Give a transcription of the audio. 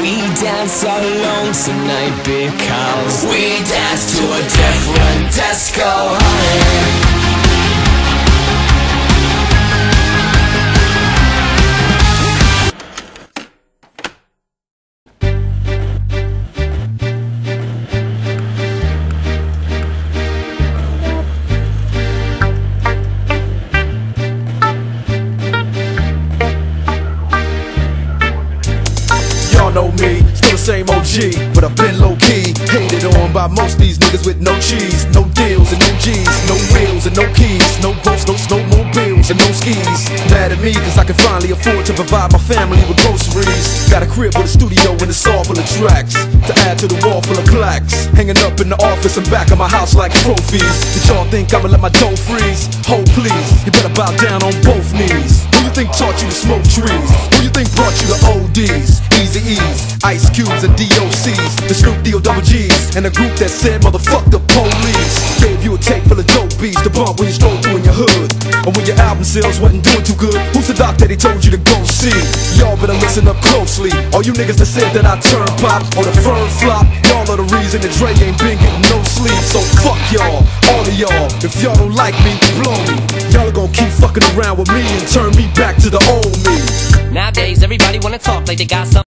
We dance alone tonight because we dance to a different disco, same OG, but I've been low key. Hated on by most these niggas with no cheese, no deals and no G's, no wheels and no keys, no boats, no snowmobiles and no skis. Mad at me cause I can finally afford to provide my family with groceries. Got a crib with a studio and it's all full of tracks to add to the wall full of plaques. Hanging up in the office and back of my house like trophies. Did y'all think I'ma let my dough freeze? Hold please, you better bow down on both knees. Who you think taught you to smoke trees? Who you think brought you to ODs? Ice Cubes and DOCs, the Snoop D-O double G's, and a group that said motherfuck the police. Gave you a tape full of dope beats to bump when you stroll through in your hood. And when your album sales wasn't doing too good, who's the doc that he told you to go see? Y'all better listen up closely. All you niggas that said that I turn pop or the firm flop, y'all are the reason that Dre ain't been getting no sleep. So fuck y'all, all of y'all. If y'all don't like me, blow me. Y'all are gonna keep fucking around with me and turn me back to the old me. Nowadays, everybody wanna talk like they got something.